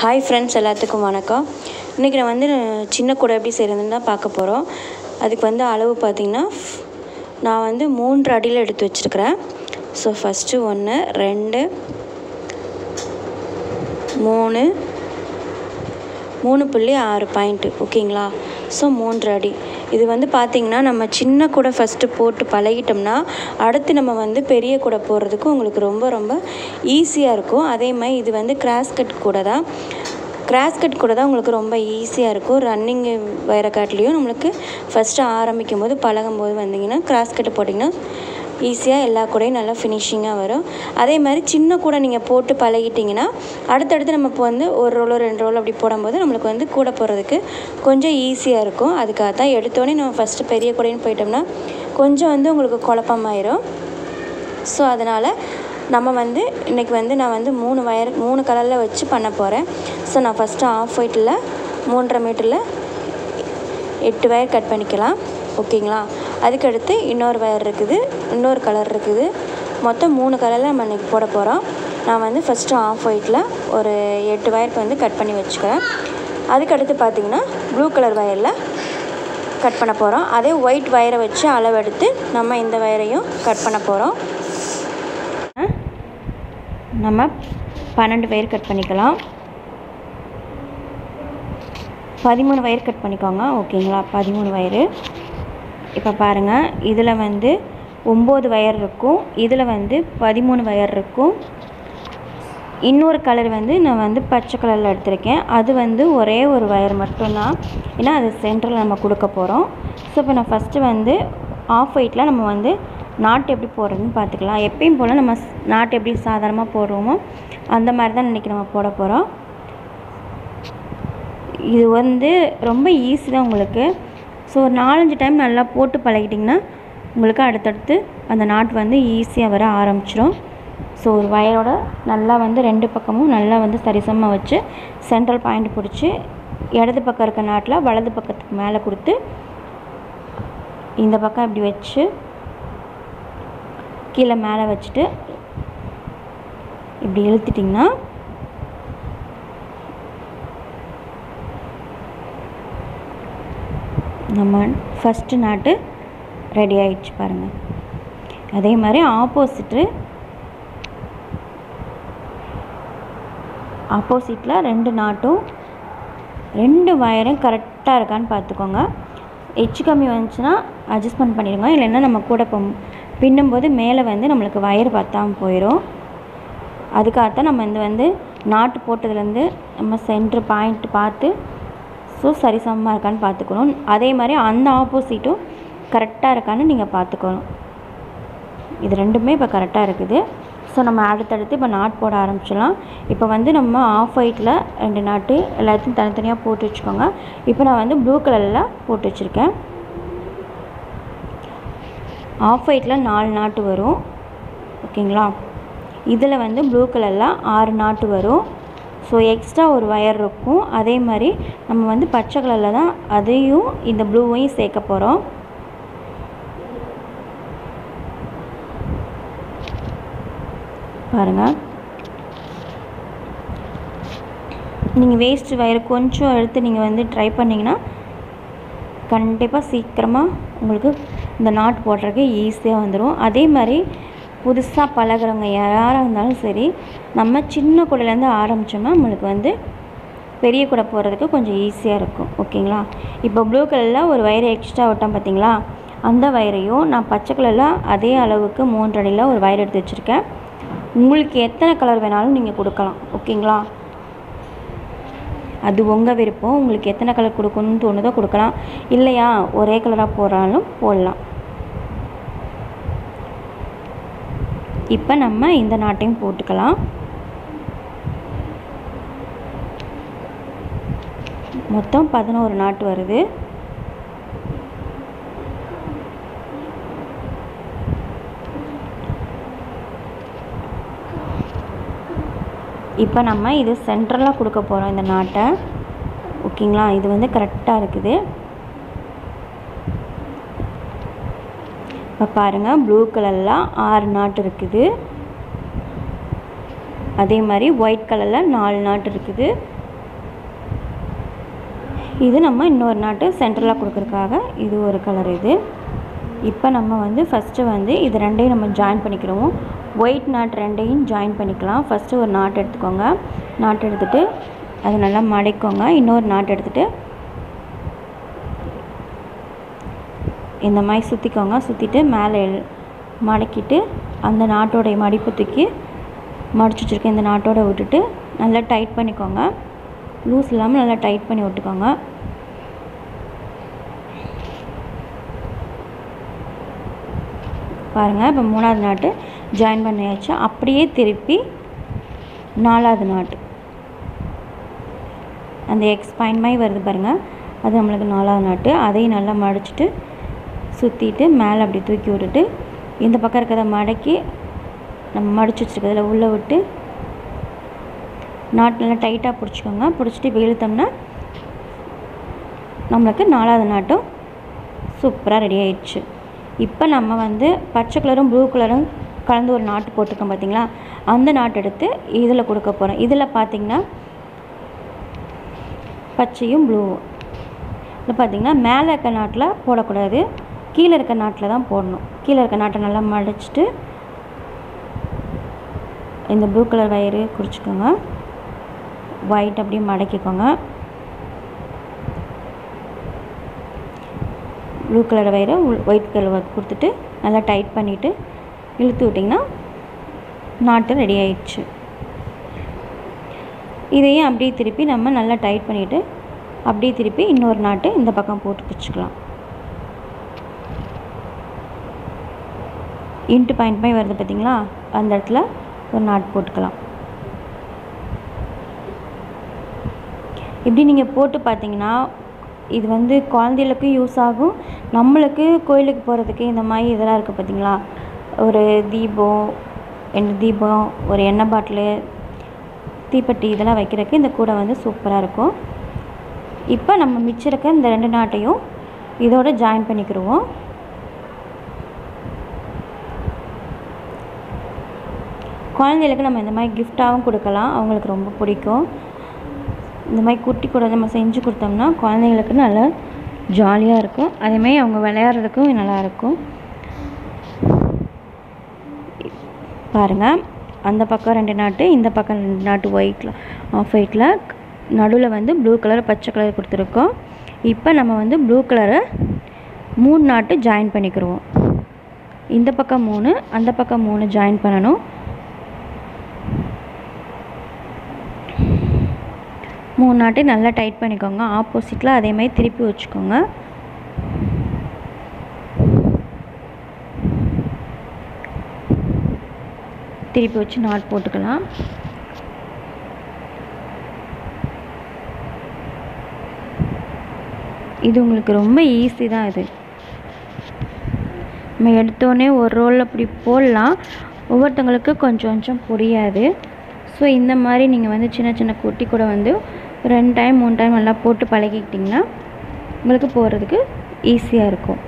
Hi friends எல்லாத்துக்கும் வணக்கம். இன்றைக்கி நான் வந்து சின்ன கூடை எப்படி செய்கிறதுன்னு தான் பார்க்க போகிறோம் அதுக்கு வந்து அளவு பார்த்திங்கன்னா நான் வந்து மூன்று அடியில் எடுத்து வச்சுருக்கிறேன். ஸோ ஃபஸ்ட்டு ஒன்று ரெண்டு மூணு மூணு புள்ளி ஆறு பாயிண்ட்டு ஓகேங்களா ஸோ மூன்று அடி. இது வந்து பார்த்திங்கன்னா நம்ம சின்ன கூடை ஃபஸ்ட்டு போட்டு பழகிட்டோம்னா அடுத்து நம்ம வந்து பெரிய கூடை போடுறதுக்கு உங்களுக்கு ரொம்ப ரொம்ப ஈஸியாக இருக்கும். அதே மாதிரி இது வந்து கிராஸ் கட் கூடை தான். கிராஸ் கட் கூட தான் உங்களுக்கு ரொம்ப ஈஸியாக இருக்கும். ரன்னிங் வயரை காட்டிலையும் நம்மளுக்கு ஃபஸ்ட்டு ஆரம்பிக்கும் போது பழகும் போது வந்தீங்கன்னா கிராஸ் கட்டு போட்டிங்கன்னா ஈஸியாக எல்லா கூடையும் நல்லா ஃபினிஷிங்காக வரும். அதே மாதிரி சின்ன கூடை நீங்கள் போட்டு பழகிட்டிங்கன்னா அடுத்தடுத்து நம்ம இப்போ வந்து ஒரு ரோலோ ரெண்டு ரோலோ அப்படி போடும்போது நம்மளுக்கு வந்து கூடை போடுறதுக்கு கொஞ்சம் ஈஸியாக இருக்கும். அதுக்காக தான் எடுத்தோடனே நம்ம ஃபஸ்ட்டு பெரிய கூடைன்னு போயிட்டோம்னா கொஞ்சம் வந்து உங்களுக்கு குழப்பமாயிரும். ஸோ அதனால் நம்ம வந்து இன்றைக்கி வந்து நான் வந்து மூணு வயர் மூணு கலரில் வச்சு பண்ண போகிறேன் ஸோ நான் ஃபஸ்ட்டு ஆஃப் ஒயிட்டில் மூன்றரை மீட்டரில் எட்டு வயர் கட் பண்ணிக்கலாம். ஓகேங்களா அதுக்கடுத்து இன்னொரு வயர் இருக்குது இன்னொரு கலர் இருக்குது. மொத்தம் மூணு கலரில் நம்ம இன்றைக்கி போட போகிறோம் நான் வந்து ஃபஸ்ட்டு ஆஃப் ஒயிட்டில் ஒரு எட்டு வயருக்கு வந்து கட் பண்ணி வச்சுக்கிறேன். அதுக்கடுத்து பார்த்திங்கன்னா ப்ளூ கலர் வயரில் கட் பண்ண போகிறோம் அதே ஒயிட் வயரை வச்சு அளவெடுத்து நம்ம இந்த வயரையும் கட் பண்ண போகிறோம் நம்ம பன்னெண்டு வயர் கட் பண்ணிக்கலாம். பதிமூணு வயர் கட் பண்ணிக்கோங்க. ஓகேங்களா? பதிமூணு வயரு இப்போ பாருங்கள் இதில் வந்து ஒம்பது வயர் இருக்கும் இதில் வந்து பதிமூணு வயர் இருக்கும். இன்னொரு கலர் வந்து நான் வந்து பச்சை கலரில் எடுத்திருக்கேன். அது வந்து ஒரே ஒரு வயர் மட்டும்தான். ஏன்னா அது சென்டரில் நம்ம கொடுக்க போகிறோம் ஸோ இப்போ நான் ஃபஸ்ட்டு வந்து ஆஃப் ஒயிட்டில் நம்ம வந்து நாட்டு எப்படி போடுறதுன்னு பார்த்துக்கலாம். எப்பயும் போல் நம்ம நாட்டு எப்படி சாதாரணமாக போடுறோமோ அந்த மாதிரி தான் இன்றைக்கி நம்ம போட போகிறோம் இது வந்து ரொம்ப ஈஸி தான் உங்களுக்கு. ஸோ ஒரு நாலஞ்சு டைம் நல்லா போட்டு பழகிட்டிங்கன்னா உங்களுக்கு அடுத்தடுத்து அந்த நாட் வந்து ஈஸியாக வர ஆரம்பிச்சிடும் ஸோ ஒரு வயரோட நல்லா வந்து ரெண்டு பக்கமும் நல்லா வந்து சரிசமமாக வச்சு சென்ட்ரல் பாயிண்ட் பிடிச்சி இடது பக்கம் இருக்க நாட்டில் வலது பக்கத்துக்கு மேலே கொடுத்து இந்த பக்கம் இப்படி வச்சு கீழே மேலே வச்சுட்டு இப்படி இழுத்துட்டிங்கன்னா நம்ம ஃபஸ்ட்டு நாட்டு ரெடி ஆகிடுச்சு பாருங்கள் அதே மாதிரி ஆப்போசிட்டு ஆப்போசிட்டில் ரெண்டு நாட்டும் ரெண்டு வயரும் கரெக்டாக இருக்கான்னு பார்த்துக்கோங்க. எச்சு கம்மி வந்துச்சுன்னா அட்ஜஸ்ட்மெண்ட் பண்ணிடுங்க. இல்லைன்னா நம்ம கூட இப்போ பின்னும்போது மேலே வந்து நம்மளுக்கு வயர் பத்தாமல் போயிடும் அதுக்காகத்தான் நம்ம இந்த வந்து நாட்டு போட்டதுலேருந்து நம்ம சென்ட்ரு பாயிண்ட் பார்த்து ஸோ சரிசமமாக இருக்கான்னு பார்த்துக்கணும். அதே மாதிரி அந்த ஆப்போசிட்டும் கரெக்டாக இருக்கான்னு நீங்கள் பார்த்துக்கணும். இது ரெண்டுமே இப்போ கரெக்டாக இருக்குது. ஸோ நம்ம அடுத்தடுத்து இப்போ நாட் போட ஆரம்பிச்சிடலாம். இப்போ வந்து நம்ம ஆஃப் ஒயிட்டில் ரெண்டு நாட்டு எல்லாத்தையும் தனித்தனியாக போட்டு வச்சுக்கோங்க. இப்போ நான் வந்து ப்ளூ கலரில் போட்டு வச்சுருக்கேன். ஆஃப் ஒயிட்டில் நாலு நாட்டு வரும். ஓகேங்களா இதில் வந்து ப்ளூ கலரில் ஆறு நாட்டு வரும். ஸோ எக்ஸ்ட்ரா ஒரு ஒயர் இருக்கும். அதே மாதிரி நம்ம வந்து பச்சை கலரில் தான் அதையும் இந்த ப்ளூவையும் சேர்க்க போகிறோம் பாருங்கள் நீங்கள் வேஸ்ட் வயர் கொஞ்சம் எடுத்து நீங்கள் வந்து ட்ரை பண்ணிங்கன்னா கண்டிப்பாக சீக்கிரமாக உங்களுக்கு இந்த நாட் போடுறதுக்கு ஈஸியாக வந்துடும் அதே மாதிரி புதுசாக பழகிறவங்க யாராக இருந்தாலும் சரி நம்ம சின்ன குடையிலேருந்து ஆரம்பித்தோம்னா நம்மளுக்கு வந்து பெரிய குடை போகிறதுக்கு கொஞ்சம் ஈஸியாக இருக்கும். ஓகேங்களா இப்போ ப்ளூ கலரில் ஒரு வயரை எக்ஸ்ட்ரா விட்டோம் பார்த்தீங்களா அந்த வயரையும் நான் பச்சை கலரில் அதே அளவுக்கு மூன்று அடியில் ஒரு வயர் எடுத்து வச்சுருக்கேன். உங்களுக்கு எத்தனை கலர் வேணாலும் நீங்கள் கொடுக்கலாம். ஓகேங்களா அது உங்கள் விருப்பம். உங்களுக்கு எத்தனை கலர் கொடுக்கணும்னு தோணுதோ கொடுக்கலாம். இல்லையா? ஒரே கலராக போடுறாலும் போடலாம். இப்போ நம்ம இந்த நாட்டையும் போட்டுக்கலாம். மொத்தம் பதினோரு நாட்டு வருது. இப்போ நம்ம இது சென்ட்ரலாக கொடுக்க போகிறோம் இந்த நாட்டை. ஓகேங்களா? இது வந்து கரெக்டாக இருக்குது. இப்போ பாருங்கள் ப்ளூ கலரில் ஆறு நாட்டு இருக்குது. அதே மாதிரி ஒயிட் கலரில் நாலு நாட்டு இருக்குது. இது நம்ம இன்னொரு நாட்டு சென்ட்ரலாக கொடுக்குறதுக்காக இது ஒரு கலர் இது. இப்போ நம்ம வந்து ஃபஸ்ட்டு வந்து இது ரெண்டையும் நம்ம ஜாயின் பண்ணிக்கிறோம். ஒயிட் நாட் ரெண்டையும் ஜாயின் பண்ணிக்கலாம். ஃபஸ்ட்டு ஒரு நாட் எடுத்துக்கோங்க. நாட் எடுத்துகிட்டு அதை நல்லா மடைக்கோங்க இன்னொரு நாட் எடுத்துகிட்டு இந்த மாதிரி சுற்றிக்கோங்க சுற்றிட்டு மேலே மடக்கிட்டு அந்த நாட்டோடைய மடிப்பு தூக்கி மடிச்சு வச்சுருக்க இந்த நாட்டோட விட்டுட்டு நல்லா டைட் பண்ணிக்கோங்க. லூஸ் இல்லாமல் நல்லா டைட் பண்ணி விட்டுக்கோங்க. பாருங்கள் இப்போ மூணாவது நாட்டு ஜாயின் பண்ணியாச்சு. அப்படியே திருப்பி நாலாவது நாட்டு. அந்த எக்ஸ் பாயிண்ட் மாதிரி வருது பாருங்கள் அது நம்மளுக்கு நாலாவது நாட்டு. அதையும் நல்லா மடிச்சிட்டு சுற்றிட்டு மேலே அப்படி தூக்கி விட்டுட்டு இந்த பக்கம் இருக்கிறத மடக்கி நம்ம மடிச்சு வச்சுருக்கிறதுல உள்ளே விட்டு நாட் நல்லா டைட்டாக பிடிச்சிக்கோங்க. பிடிச்சிட்டு இப்போ இழுத்தோம்னா நம்மளுக்கு நாலாவது நாட்டும் சூப்பராக ரெடி ஆயிடுச்சு. இப்போ நம்ம வந்து பச்சை கலரும் ப்ளூ கலரும் கலந்து ஒரு நாட்டு போட்டிருக்கோம் பார்த்தீங்களா அந்த நாட்டு எடுத்து இதில் கொடுக்க போகிறோம் இதில் பார்த்தீங்கன்னா பச்சையும் ப்ளூவும் இதில் பார்த்தீங்கன்னா மேலே இருக்க நாட்டில் போடக்கூடாது. கீழே இருக்க நாட்டில் தான் போடணும். கீழே இருக்க நாட்டை நல்லா மடிச்சிட்டு இந்த ப்ளூ கலர் வயரு குறிச்சிக்கோங்க. ஒயிட் அப்படியே மடக்கிக்கோங்க. ப்ளூ கலர் வயரை ஒயிட் கலர் கொடுத்துட்டு நல்லா டைட் பண்ணிவிட்டு இழுத்து விட்டிங்கன்னா நாட்டு ரெடி ஆயிடுச்சு. இதையும் அப்படியே திருப்பி நம்ம நல்லா டைட் பண்ணிவிட்டு அப்படியே திருப்பி இன்னொரு நாட்டு இந்த பக்கம் போட்டு பிடிச்சிக்கலாம் இன்ட்டு பாயிண்ட் பாயிண்ட் வருது பார்த்தீங்களா அந்த இடத்துல ஒரு நாட் போட்டுக்கலாம். இப்படி நீங்கள் போட்டு பார்த்தீங்கன்னா இது வந்து குழந்தைகளுக்கும் யூஸ் ஆகும். நம்மளுக்கு கோயிலுக்கு போகிறதுக்கு இந்த மாதிரி இதெல்லாம் இருக்குது பார்த்தீங்களா ஒரு தீபம் ரெண்டு தீபம் ஒரு எண்ணெய் பாட்டிலு தீப்பெட்டி இதெல்லாம் வைக்கிறதுக்கு இந்த கூடை வந்து சூப்பராக இருக்கும். இப்போ நம்ம மிச்சம் இருக்க இந்த ரெண்டு நாட்டையும் இதோட ஜாயின் பண்ணிக்கிடுவோம் குழந்தைகளுக்கு நம்ம இந்த மாதிரி கிஃப்டாகவும் கொடுக்கலாம். அவங்களுக்கு ரொம்ப பிடிக்கும். இந்த மாதிரி குட்டி கூட நம்ம செஞ்சு கொடுத்தோம்னா குழந்தைங்களுக்கு நல்லா ஜாலியாக இருக்கும். அதேமாதிரி அவங்க விளையாடுறதுக்கும் நல்லாயிருக்கும் பாருங்கள் அந்த பக்கம் ரெண்டு நாட்டு இந்த பக்கம் ரெண்டு நாட்டு ஒயிட்டில் ஆஃப் ஒயிட்டில் நடுவில் வந்து ப்ளூ கலர் பச்சை கலர் கொடுத்துருக்கோம். இப்போ நம்ம வந்து ப்ளூ கலரை மூணு நாட்டு ஜாயின் பண்ணிக்கிடுவோம் இந்த பக்கம் மூணு அந்த பக்கம் மூணு ஜாயின் பண்ணணும். மூணு நாட்டையும் நல்லா டைட் பண்ணிக்கோங்க. ஆப்போசிட்டில் அதே மாதிரி திருப்பி வச்சுக்கோங்க. திருப்பி வச்சு நாட் போட்டுக்கலாம். இது உங்களுக்கு ரொம்ப ஈஸி தான் இது. நம்ம எடுத்தோடனே ஒரு ரோல் அப்படி போடலாம். ஒவ்வொருத்தவங்களுக்கு கொஞ்சம் கொஞ்சம் புரியாது. ஸோ இந்த மாதிரி நீங்கள் வந்து சின்ன சின்ன குட்டி கூட வந்து ரெண்டு டைம் மூணு டைம் நல்லா போட்டு பழகிக்கிட்டிங்கன்னா உங்களுக்கு போகிறதுக்கு ஈஸியாக இருக்கும்.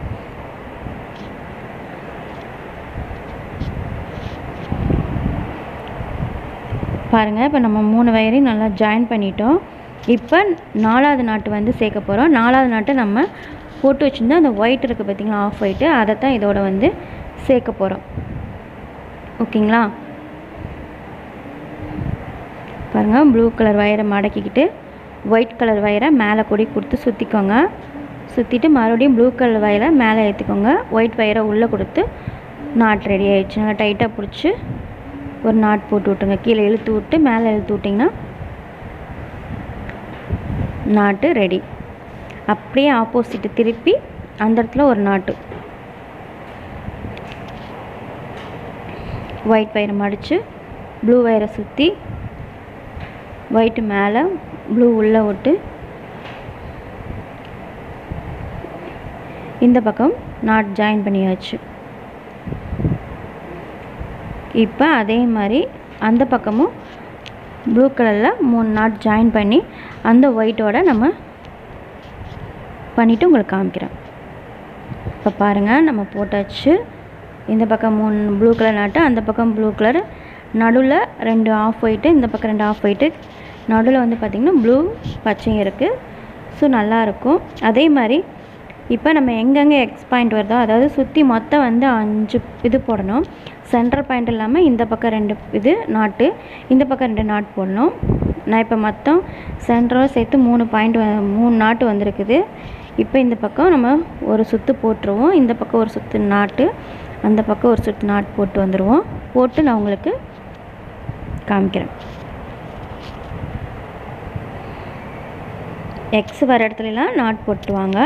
பாருங்கள் இப்போ நம்ம மூணு வயரையும் நல்லா ஜாயின் பண்ணிட்டோம். இப்போ நாலாவது நாட்டு வந்து சேர்க்க போகிறோம் நாலாவது நாட்டை நம்ம போட்டு வச்சுருந்தா அந்த ஒயிட் இருக்குது பார்த்தீங்களா ஆஃப் ஒயிட்டு அதை தான் இதோட வந்து சேர்க்க போகிறோம் ஓகேங்களா? பாருங்கள் ப்ளூ கலர் வயரை மடக்கிக்கிட்டு ஒயிட் கலர் வயரை மேலே கொடி கொடுத்து சுற்றிக்கோங்க சுற்றிட்டு மறுபடியும் ப்ளூ கலர் வயரை மேலே ஏற்றிக்கோங்க ஒயிட் வயரை உள்ளே கொடுத்து நாட் ரெடி ஆகிடுச்சு நல்லா டைட்டாக பிடிச்சி ஒரு நாட் போட்டு விட்டுருங்க. கீழே இழுத்து விட்டு மேலே இழுத்து விட்டிங்கன்னா நாட்டு ரெடி அப்படியே ஆப்போசிட்டு திருப்பி அந்த இடத்துல ஒரு நாட்டு ஒயிட் வயரை மடித்து ப்ளூ வயரை சுற்றி ஒயிட்டு மேலே ப்ளூ உள்ளே விட்டு இந்த பக்கம் நாட் ஜாயின் பண்ணியாச்சு. இப்போ அதே மாதிரி அந்த பக்கமும் ப்ளூ கலரில் மூணு நாட் ஜாயின் பண்ணி அந்த ஒயிட்டோட நம்ம பண்ணிவிட்டு உங்களுக்கு காமிக்கிறேன். இப்போ பாருங்கள் நம்ம போட்டாச்சு. இந்த பக்கம் மூணு ப்ளூ கலர் நாட்டு அந்த பக்கம் ப்ளூ கலர் நடுவில் ரெண்டு ஆஃப் ஒயிட்டு இந்த பக்கம் ரெண்டு ஆஃப் ஒயிட்டு நடுவில் வந்து பார்த்திங்கன்னா ப்ளூ பச்சையும் இருக்குது ஸோ நல்லாயிருக்கும் அதே மாதிரி இப்போ நம்ம எங்கெங்கே எக்ஸ் பாயிண்ட் வருதோ அதாவது சுற்றி மொத்தம் வந்து அஞ்சு இது போடணும். சென்ட்ரல் பாயிண்ட் இல்லாமல் இந்த பக்கம் ரெண்டு இது நாட்டு இந்த பக்கம் ரெண்டு நாட் போடணும். நான் இப்போ மொத்தம் சென்டரோட சேர்த்து மூணு பாயிண்ட் மூணு நாட்டு வந்திருக்குது. இப்போ இந்த பக்கம் நம்ம ஒரு சுற்று போட்டுருவோம். இந்த பக்கம் ஒரு சுற்று நாட்டு அந்த பக்கம் ஒரு சுற்று நாட் போட்டு வந்துடுவோம் போட்டு நான் உங்களுக்கு காமிக்கிறேன். எக்ஸ் வர இடத்துலலாம் நாட் போட்டுவாங்க.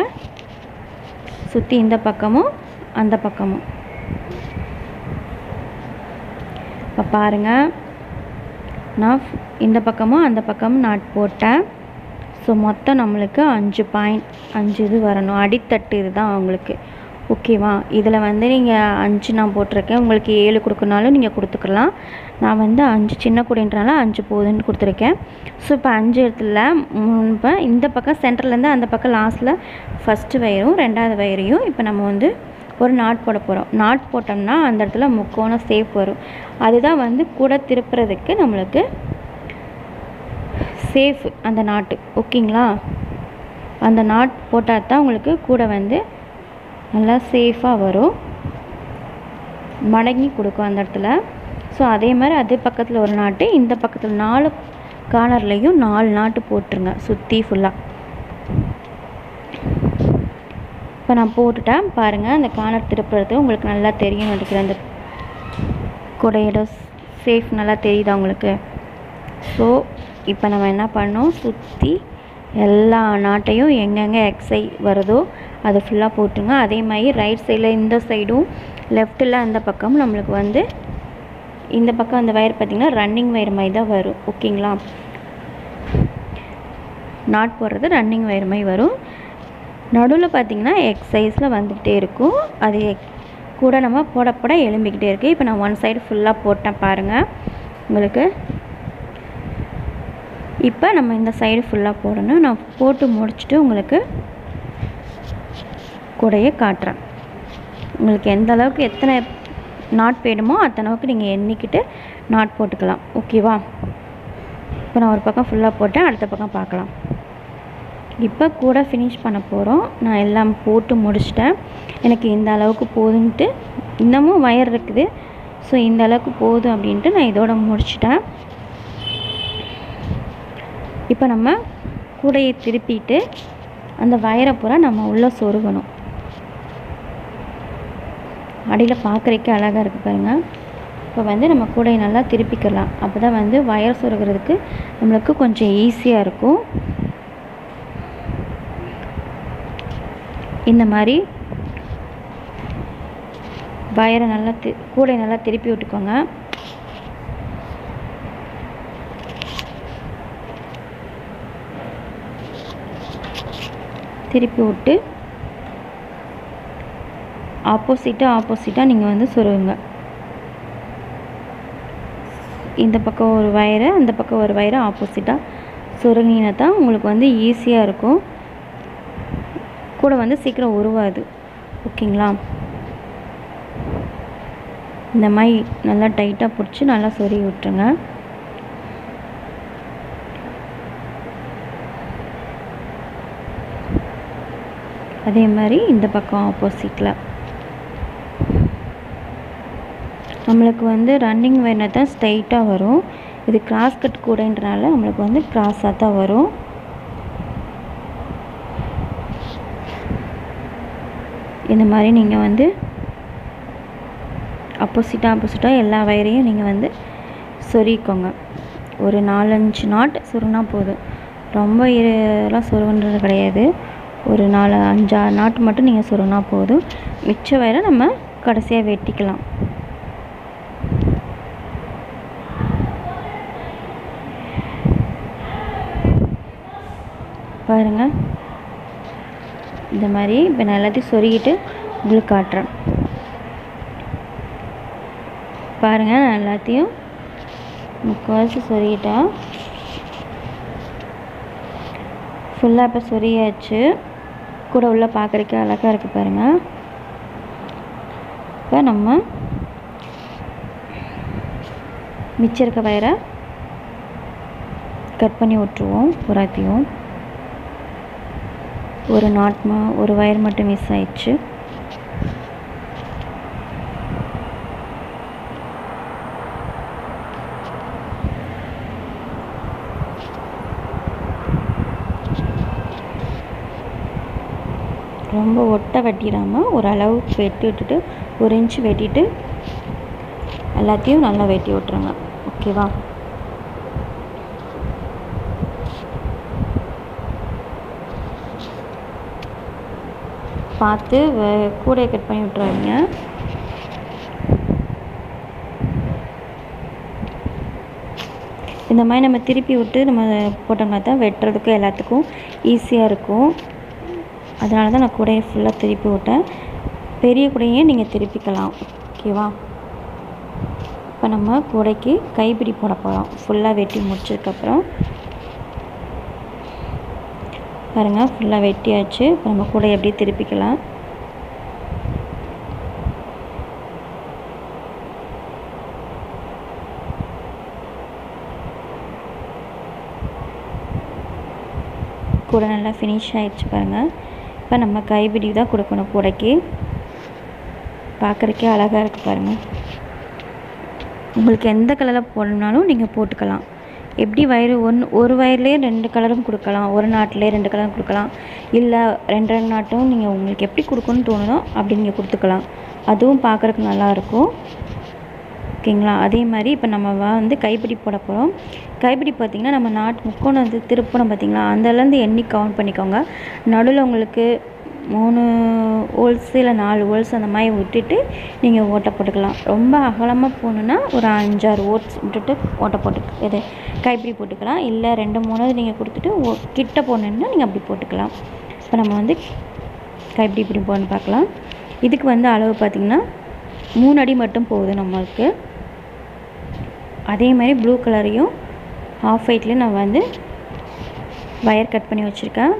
சுற்றி இந்த பக்கமும் அந்த பக்கமும். இப்போ பாருங்கள் நான் இந்த பக்கமும் அந்த பக்கமும் நாட் போட்டேன். ஸோ மொத்தம் நம்மளுக்கு அஞ்சு பாயிண்ட் அஞ்சு இது வரணும். அடித்தட்டு இதுதான் அவங்களுக்கு. ஓகேவா இதில் வந்து நீங்கள் அஞ்சு நான் போட்டிருக்கேன். உங்களுக்கு ஏழு கொடுக்கனாலும் நீங்கள் கொடுத்துக்கலாம். நான் வந்து அஞ்சு சின்ன குடின்றனால அஞ்சு போதுன்னு கொடுத்துருக்கேன். ஸோ இப்போ அஞ்சு இடத்துல இப்போ இந்த பக்கம் சென்டர்லேருந்து அந்த பக்கம் லாஸ்ட்டில் ஃபஸ்ட்டு வயரும் ரெண்டாவது வயரையும் இப்போ நம்ம வந்து ஒரு நாட் போட போகிறோம் நாட் போட்டோம்னா அந்த இடத்துல முக்கோணம் சேஃப் வரும். அதுதான் வந்து கூட திருப்புறதுக்கு நம்மளுக்கு சேஃப் அந்த நாட்டு ஓகேங்களா? அந்த நாட் போட்டால் தான் உங்களுக்கு கூட வந்து நல்லா சேஃபாக வரும். மடங்கி கொடுக்கும் அந்த இடத்துல. ஸோ அதே மாதிரி அதே பக்கத்தில் ஒரு நாட்டு இந்த பக்கத்தில் நாலு கார்னர்லேயும் நாலு நாட்டு போட்டுருங்க சுற்றி ஃபுல்லாக இப்போ நான் போட்டுட்டேன். பாருங்கள் அந்த கார்னர் திருப்புறது உங்களுக்கு நல்லா தெரியும் நினைக்கிறேன். அந்த குடையோட சேஃப் நல்லா தெரியுதா உங்களுக்கு? ஸோ இப்போ நம்ம என்ன பண்ணோம்? சுற்றி எல்லா நாட்டையும் எங்கெங்கே எக்ஸை வருதோ அதை ஃபுல்லாக போட்டுருங்க. அதே மாதிரி ரைட் சைடில் இந்த சைடும் லெஃப்ட்டில் அந்த பக்கமும் நம்மளுக்கு வந்து இந்த பக்கம் அந்த வயர் பார்த்திங்கன்னா ரன்னிங் வயர் மாதிரி தான் வரும். ஓகேங்களா நாட் போடுறது ரன்னிங் வயர் மாதிரி வரும். நடுவில் பார்த்திங்கன்னா எக்ஸைஸில் வந்துக்கிட்டே இருக்கும். அது கூட நம்ம போட போட எலும்பிக்கிட்டே இருக்குது இப்போ நான் ஒன் சைடு ஃபுல்லாக போட்டேன் பாருங்கள் உங்களுக்கு இப்போ நம்ம இந்த சைடு ஃபுல்லாக போடணும். நான் போட்டு முடிச்சுட்டு உங்களுக்கு கூடையே காட்டுறேன். உங்களுக்கு எந்த அளவுக்கு எத்தனை நாட் வேணுமோ அத்தனைவுக்கு நீங்கள் எண்ணிக்கிட்டு நாட் போட்டுக்கலாம். ஓகேவா இப்போ நான் ஒரு பக்கம் ஃபுல்லாக போட்டேன் அடுத்த பக்கம் பார்க்கலாம். இப்போ கூட ஃபினிஷ் பண்ண போகிறோம் நான் எல்லாம் போட்டு முடிச்சிட்டேன். எனக்கு இந்த அளவுக்கு போதுன்ட்டு இன்னமும் வயர் இருக்குது. ஸோ இந்த அளவுக்கு போதும் அப்படின்ட்டு நான் இதோட முடிச்சிட்டேன். இப்போ நம்ம கூடையை திருப்பிட்டு அந்த வயரை பூரா நம்ம உள்ளே சொருகணும். அடியில் பார்க்குறக்கே அழகாக இருக்குது பாருங்கள் இப்போ வந்து நம்ம கூடையை நல்லா திருப்பிக்கலாம். அப்போ தான் வந்து வயர் சொருகிறதுக்கு நம்மளுக்கு கொஞ்சம் ஈஸியாக இருக்கும். இந்த மாதிரி வயரை நல்லா தி கூடை நல்லா திருப்பி விட்டுக்கோங்க. திருப்பி விட்டு ஆப்போசிட்டாக ஆப்போசிட்டாக நீங்கள் வந்து சொருகுங்க. இந்த பக்கம் ஒரு வயரை அந்த பக்கம் ஒரு வயரை ஆப்போசிட்டாக சுருங்கினா தான் உங்களுக்கு வந்து ஈஸியாக இருக்கும். கூட வந்து சீக்கிரம் உருவாது. ஓகேங்களா? இந்த மாதிரி நல்லா டைட்டாக பிடிச்சி நல்லா சொருகி விட்டுருங்க. அதே மாதிரி இந்த பக்கம் ஆப்போசிட்டில் நம்மளுக்கு வந்து ரன்னிங் வேணா தான் ஸ்ட்ரைட்டாக வரும். இது கிராஸ் கட் கூடன்றனால நம்மளுக்கு வந்து கிராஸாக தான் வரும். இந்த மாதிரி நீங்கள் வந்து ஆப்போசிட்டாக ஆப்போசிட்டாக எல்லா வயரையும் நீங்கள் வந்து சொருகிக்கோங்க. ஒரு நாலஞ்சு நாட் சொருனா போதும். ரொம்ப எல்லாம் சொருகுன்றது கிடையாது. ஒரு நாலு அஞ்சாறு நாட்டு மட்டும் நீங்கள் சொருனா போதும். மிச்ச வயரை நம்ம கடைசியாக வெட்டிக்கலாம். பாருங்கள் இந்த மாதிரி இப்போ நான் எல்லாத்தையும் சொருகிட்டு உங்களுக்கு காட்டுறேன். பாருங்கள் நான் எல்லாத்தையும் முக்கால்வாசி சொருகிட்டேன் ஃபுல்லாக இப்போ சொருகியாச்சு. கூட உள்ள பார்க்குறதுக்கு அழகாக இருக்குது பாருங்கள் இப்போ நம்ம மிச்சம் இருக்க வயரை கட் பண்ணி விட்ருவோம் புறாத்தையும் ஒரு நாட்மா ஒரு வயர் மட்டும் மிஸ் ஆயிடுச்சு. ரொம்ப ஒட்டை வெட்டிடாமல் ஒரு வெட்டி விட்டுட்டு ஒரு இன்ச்சு வெட்டிட்டு எல்லாத்தையும் நல்லா வெட்டி விட்ருங்க ஓகேவா பார்த்து கூடையை கட் பண்ணி விட்றாதீங்க இந்த மாதிரி நம்ம திருப்பி விட்டு நம்ம போட்டோம்னா தான் வெட்டுறதுக்கும் எல்லாத்துக்கும் ஈஸியாக இருக்கும். அதனால தான் நான் கூடையை ஃபுல்லாக திருப்பி விட்டேன். பெரிய கூடையே நீங்கள் திருப்பிக்கலாம். ஓகேவா? இப்போ நம்ம கூடைக்கு கைப்பிடி போட போகிறோம் ஃபுல்லாக வெட்டி முடிச்சதுக்கப்புறம் பாருங்கள் ஃபுல்லாக வெட்டியாச்சு. நம்ம கூட அப்படியே திருப்பிக்கலாம்? கூட நல்லா ஃபினிஷ் ஆகிடுச்சு பாருங்கள் இப்போ நம்ம கைப்பிடி தான் கொடுக்கணும் கூடைக்கு. பார்க்குறக்கே அழகாக இருக்குது பாருங்கள் உங்களுக்கு எந்த கலரில் போடணும்னாலும் நீங்கள் போட்டுக்கலாம். எப்படி வயரு ஒன்று ஒரு வயர்லேயே ரெண்டு கலரும் கொடுக்கலாம் ஒரு நாட்டிலே ரெண்டு கலரும் கொடுக்கலாம் இல்லை ரெண்டு ரெண்டு நாட்டும் நீங்கள் உங்களுக்கு எப்படி கொடுக்கணும்னு தோணுதோ அப்படி நீங்கள் கொடுத்துக்கலாம். அதுவும் பார்க்குறக்கு நல்லாயிருக்கும் ஓகேங்களா? அதே மாதிரி இப்போ நம்ம வந்து கைப்பிடி போட போகிறோம் கைப்பிடி பார்த்திங்கன்னா நம்ம நாட் முக்கோணம் வந்து திருப்பணும் பார்த்திங்களா அந்தலேருந்து எண்ணி கவுண்ட் பண்ணிக்கோங்க. நடுவில் உங்களுக்கு மூணு ஹோல்ஸ் இல்லை நாலு ஹோல்ஸ் அந்த மாதிரி விட்டுட்டு நீங்கள் ஓட்டை போட்டுக்கலாம். ரொம்ப அகலமாக போகணுன்னா ஒரு அஞ்சாறு ஓட்ஸ் விட்டுட்டு ஓட்டை போட்டு இது கைப்பிடி போட்டுக்கலாம். இல்லை ரெண்டு மூணாவது நீங்கள் கொடுத்துட்டு ஓ- கிட்ட போகணுன்னா நீங்கள் அப்படி போட்டுக்கலாம். இப்போ நம்ம வந்து கைப்பிடி இப்படி போகணுன்னு பார்க்கலாம். இதுக்கு வந்து அளவு பார்த்திங்கன்னா மூணு அடி மட்டும் போகுது நம்மளுக்கு. அதே மாதிரி ப்ளூ கலரையும் ஆஃப் ஒயிட்லேயும் நான் வந்து வயர் கட் பண்ணி வச்சுருக்கேன்.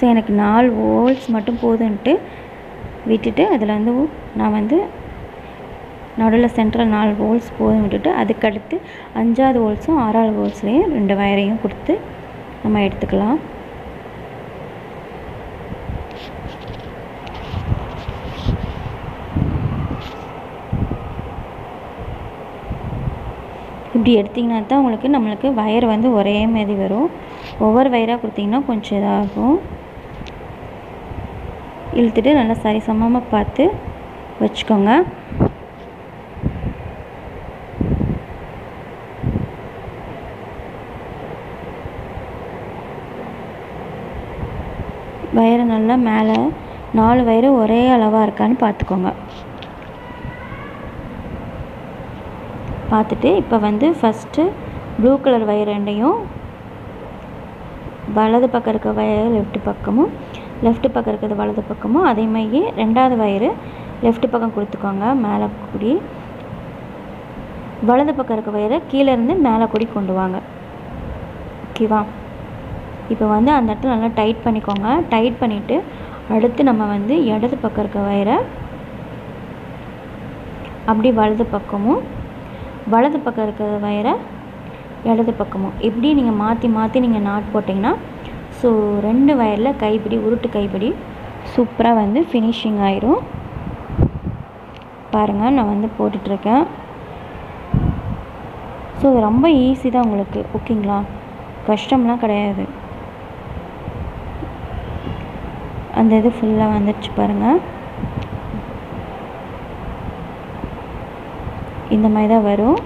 ஸோ எனக்கு நாலு ஹோல்ஸ் மட்டும் போதுன்ட்டு விட்டுட்டு அதில் வந்து நான் வந்து நடுவில் சென்ட்ரல் நாலு ஹோல்ஸ் போதும் விட்டுட்டு அதுக்கடுத்து அஞ்சாவது ஹோல்ஸும் ஆறாவது ஹோல்ஸ்லேயும் ரெண்டு வயரையும் கொடுத்து நம்ம எடுத்துக்கலாம். இப்படி எடுத்திங்கன்னா தான் உங்களுக்கு நம்மளுக்கு வயர் வந்து ஒரே மாதிரி வரும். ஒவ்வொரு வயராக கொடுத்தீங்கன்னா கொஞ்சம் இதாகும். இழுத்துட்டு நல்லா சரி சமமாக பார்த்து வச்சுக்கோங்க. வயிறு நல்லா மேலே நாலு வயிறு ஒரே அளவாக இருக்கான்னு பார்த்துக்கோங்க. பார்த்துட்டு இப்போ வந்து ஃபஸ்ட்டு ப்ளூ கலர் வயர் ரெண்டையும் வலது பக்கம் இருக்க வயிறு லெஃப்ட் பக்கமும் லெஃப்ட் பக்கம் இருக்கிறது வலது பக்கமும் அதே மாதிரி ரெண்டாவது வயரு லெஃப்ட் பக்கம் கொடுத்துக்கோங்க மேலே கூடி. வலது பக்கம் இருக்க வயரை கீழே இருந்து மேலே கூடி கொண்டு வாங்க. ஓகேவா இப்போ வந்து அந்த இடத்துல நல்லா டைட் பண்ணிக்கோங்க. டைட் பண்ணிவிட்டு அடுத்து நம்ம வந்து இடது பக்கம் இருக்க வயரை அப்படி வலது பக்கமும் வலது பக்கம் இருக்கிற வயரை இடது பக்கமும். இப்படி நீங்கள் மாற்றி மாற்றி நீங்கள் நாட் போட்டிங்கன்னா ஸோ ரெண்டு வயரில் கைப்பிடி உருட்டு கைப்பிடி சூப்பராக வந்து ஃபினிஷிங் ஆயிரும். பாருங்கள் நான் வந்து போட்டுட்ருக்கேன். ஸோ இது ரொம்ப ஈஸி தான் உங்களுக்கு ஓகேங்களா? கஷ்டம்லாம் கிடையாது. அந்த இது ஃபுல்லாக வந்துடுச்சு பாருங்கள் இந்த மாதிரி தான் வரும்.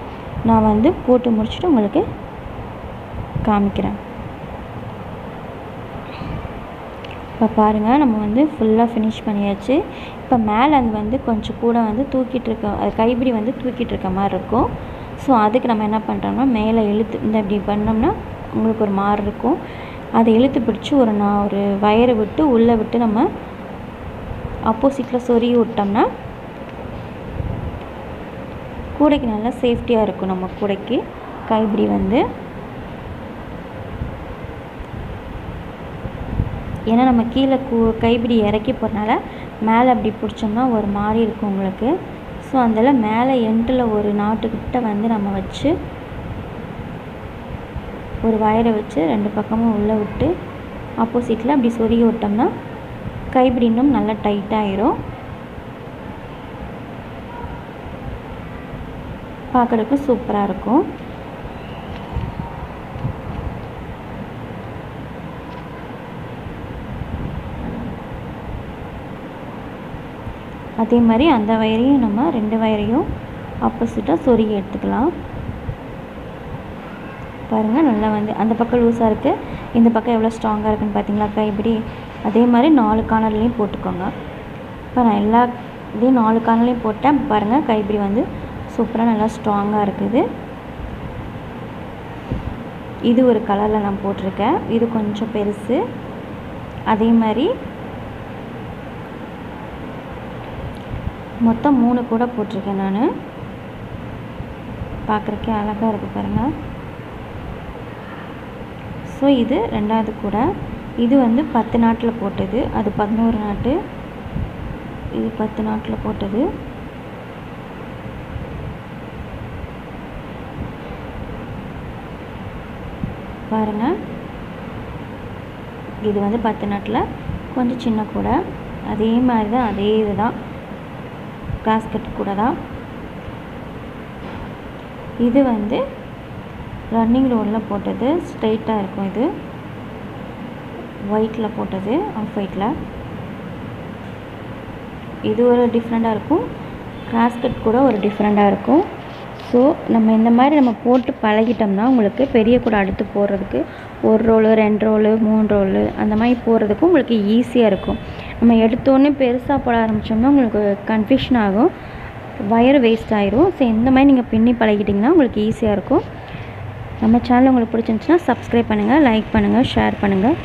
நான் வந்து போட்டு முடிச்சுட்டு உங்களுக்கு காமிக்கிறேன். இப்போ பாருங்கள் நம்ம வந்து ஃபுல்லாக ஃபினிஷ் பண்ணியாச்சு. இப்போ மேலே அது வந்து கொஞ்சம் கூட வந்து தூக்கிட்டு இருக்க அது கைப்பிடி வந்து தூக்கிட்டு இருக்க மாதிரி இருக்கும். ஸோ அதுக்கு நம்ம என்ன பண்ணுறோம்னா மேலே இழுத்து இந்த இப்படி பண்ணோம்னா உங்களுக்கு ஒரு மாறு இருக்கும். அதை இழுத்து பிடிச்சி ஒரு நான் ஒரு வயரை விட்டு உள்ளே விட்டு நம்ம ஆப்போசிட்டில் சொருகி விட்டோம்னா கூடைக்கு நல்லா சேஃப்டியாக இருக்கும் நம்ம கூடைக்கு. கைப்பிடி வந்து ஏன்னா நம்ம கீழே கூ கைப்பிடி இறக்கி போகிறனால மேலே அப்படி பிடிச்சோம்னா ஒரு மாதிரி இருக்கும் உங்களுக்கு. ஸோ அதில் மேலே எண்டில் ஒரு நாட்டுக்கிட்ட வந்து நம்ம வச்சு ஒரு வயரை வச்சு ரெண்டு பக்கமும் உள்ளே விட்டு ஆப்போசிட்டில் அப்படி சொருகி விட்டோம்னா கைப்பிடி இன்னும் நல்லா டைட்டாகிரும் பார்க்குறதுக்கு சூப்பராக இருக்கும். அதே மாதிரி அந்த வயரையும் நம்ம ரெண்டு வயரையும் ஆப்போசிட்டாக சொருகி எடுத்துக்கலாம். பாருங்கள் நல்லா வந்து அந்த பக்கம் லூஸாக இருக்குது இந்த பக்கம் எவ்வளோ ஸ்ட்ராங்காக இருக்குன்னு பார்த்தீங்களா கைப்பிடி அதே மாதிரி நாலு கார்னர்லேயும் போட்டுக்கோங்க. இப்போ நான் எல்லா இதையும் நாலு கார்னர்லேயும் போட்டேன். பாருங்கள் கைப்பிடி வந்து சூப்பராக நல்லா ஸ்ட்ராங்காக இருக்குது. இது ஒரு கலரில் நான் போட்டிருக்கேன். இது கொஞ்சம் பெருசு. அதே மாதிரி மொத்தம் மூணு கூட போட்டிருக்கேன் நான். பார்க்குறக்கே அழகாக இருக்குது பாருங்கள் ஸோ இது ரெண்டாவது கூட. இது வந்து பத்து நாட்டில் போட்டது. அது பதினோரு நாட்டு. இது பத்து நாட்டில் போட்டது. பாருங்கள் இது வந்து பத்து நாட்டில். கொஞ்சம் சின்ன கூட. அதே மாதிரி தான் அதே இது தான் காஸ்கெட் கூட தான். இது வந்து ரன்னிங் ரோடில் போட்டது ஸ்ட்ரெயிட்டாக இருக்கும் இது. ஒயிட்டில் போட்டது ஆஃப் ஒயிட்டில் இது ஒரு டிஃப்ரெண்ட்டாக இருக்கும். கிராஸ்கட் கூட ஒரு டிஃப்ரெண்ட்டாக இருக்கும். ஸோ நம்ம இந்த மாதிரி நம்ம போட்டு பழகிட்டோம்னா உங்களுக்கு பெரிய கூட அடுத்து போடுறதுக்கு ஒரு ரோலு ரெண்டு ரோலு மூணு ரோலு அந்த மாதிரி போடுறதுக்கு உங்களுக்கு ஈஸியாக இருக்கும். நம்ம எடுத்தோடனே பெருசாக போட ஆரம்பித்தோம்னா உங்களுக்கு கன்ஃபியூஷன் ஆகும். வயர் வேஸ்ட் ஆயிரும். ஸோ இந்த மாதிரி நீங்கள் பின்னி பழகிட்டிங்கன்னா உங்களுக்கு ஈஸியாக இருக்கும். நம்ம சேனல் உங்களுக்கு பிடிச்சிருந்துச்சுன்னா சப்ஸ்கிரைப் பண்ணுங்கள் லைக் பண்ணுங்கள் ஷேர் பண்ணுங்கள்